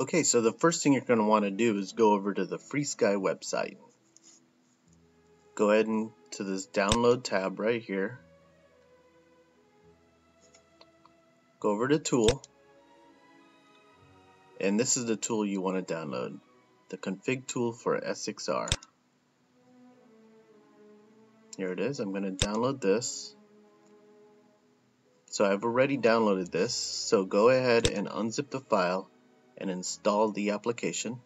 Okay, so the first thing you're going to want to do is go over to the FrSky website. Go ahead and to this download tab right here. Go over to tool. And this is the tool you want to download. The config tool for S6R. Here it is. I'm going to download this. So I've already downloaded this. So go ahead and unzip the file and install the application.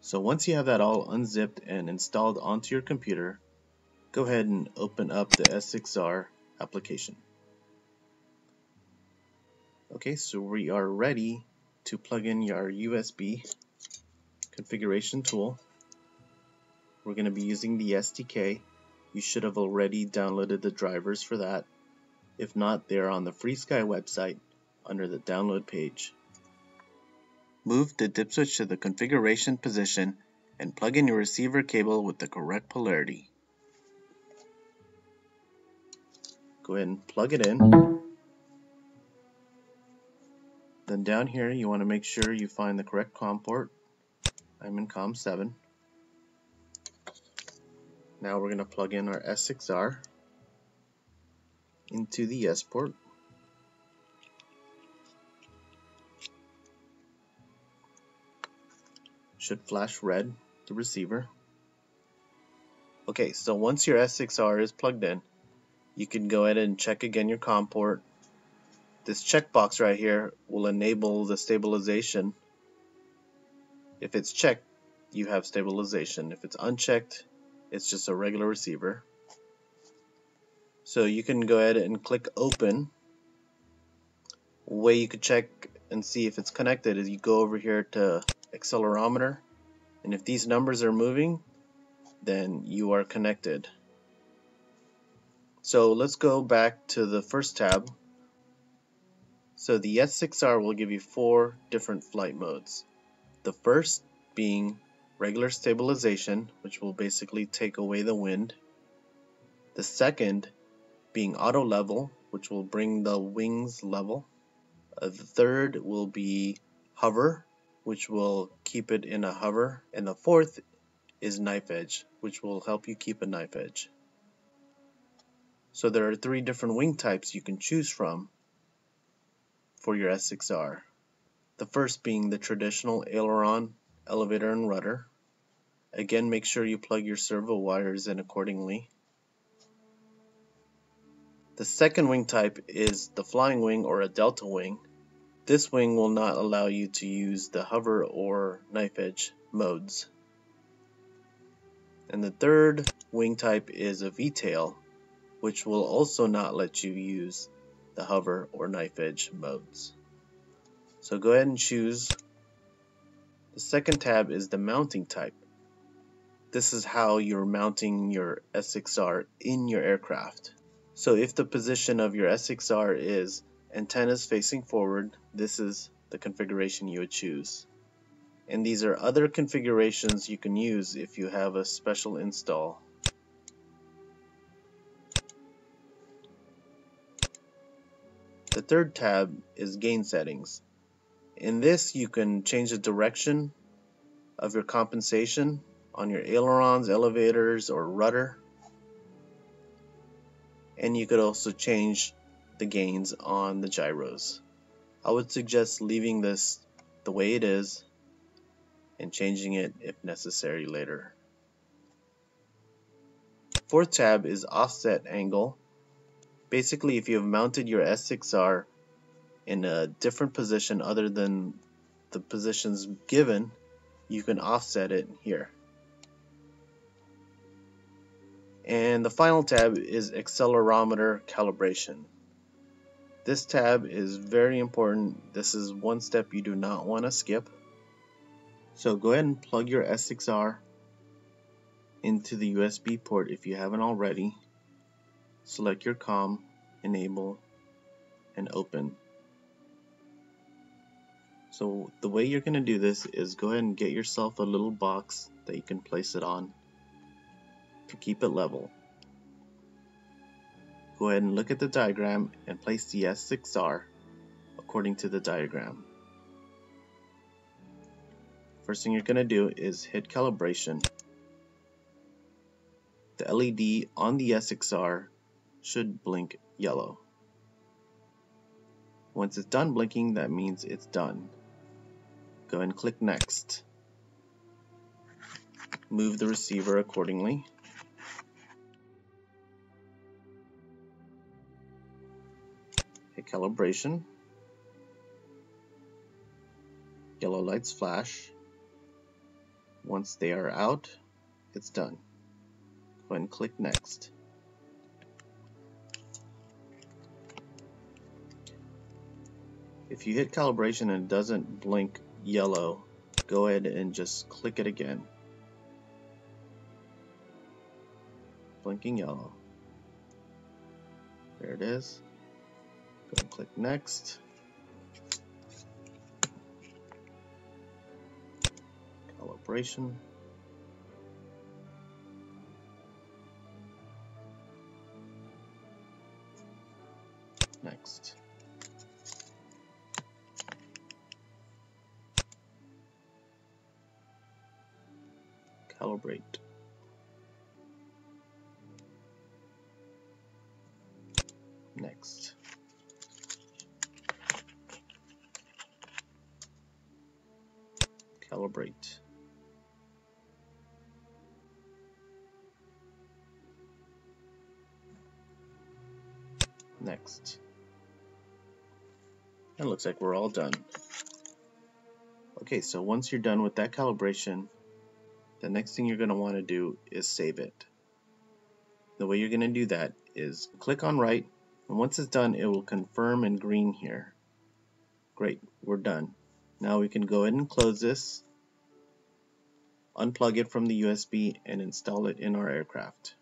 So once you have that all unzipped and installed onto your computer, go ahead and open up the S6R application. Okay, so we are ready to plug in your USB configuration tool. We're going to be using the STK you should have already downloaded the drivers for that. If not, they're on the FrSky website under the download page. Move the dip switch to the configuration position and plug in your receiver cable with the correct polarity. Go ahead and plug it in. Then down here you want to make sure you find the correct COM port. I'm in COM 7. Now we're going to plug in our S6R into the S port. Should flash red, the receiver. Okay, so once your S6R is plugged in, you can go ahead and check again your COM port. This checkbox right here will enable the stabilization. If it's checked, you have stabilization. If it's unchecked, it's just a regular receiver. So you can go ahead and click open. Way you could check and see if it's connected is you go over here to accelerometer and if these numbers are moving then you are connected. So let's go back to the first tab. So the S6R will give you four different flight modes. The first being regular stabilization, which will basically take away the wind. The second being auto level, which will bring the wings level. Uh, the third will be hover, which will keep it in a hover. And the fourth is knife edge, which will help you keep a knife edge. So there are three different wing types you can choose from for your S6R. The first being the traditional aileron elevator and rudder. Again, make sure you plug your servo wires in accordingly. The second wing type is the flying wing or a delta wing. This wing will not allow you to use the hover or knife edge modes. And the third wing type is a V-tail, which will also not let you use the hover or knife edge modes. So go ahead and choose the second tab is the mounting type. This is how you're mounting your S6R in your aircraft. So if the position of your S6R is antennas facing forward, this is the configuration you would choose. And these are other configurations you can use if you have a special install. The third tab is gain settings. In this you can change the direction of your compensation on your ailerons, elevators, or rudder. And you could also change the gains on the gyros. I would suggest leaving this the way it is and changing it if necessary later. Fourth tab is offset angle. Basically if you have mounted your S6R in a different position other than the positions given, you can offset it here. And the final tab is accelerometer calibration. This tab is very important. This is one step you do not want to skip. So go ahead and plug your S6R into the USB port if you haven't already. Select your COM, enable, and open. So the way you're going to do this is go ahead and get yourself a little box that you can place it on to keep it level. go ahead and look at the diagram and place the S6R according to the diagram. First thing you're going to do is hit calibration. The LED on the S6R should blink yellow. Once it's done blinking, that means it's done. Go and click Next. Move the receiver accordingly. Hit calibration. Yellow lights flash. Once they are out, it's done. Go ahead and click Next. If you hit calibration and it doesn't blink yellow, go ahead and just click it again. Blinking yellow. There it is. Go and click next. Calibration. Next. Calibrate. Next. Calibrate. Next. And looks like we're all done. Okay, so once you're done with that calibration, the next thing you're going to want to do is save it. The way you're going to do that is click on write and once it's done it will confirm in green here. Great, we're done. Now we can go ahead and close this, unplug it from the USB and install it in our aircraft.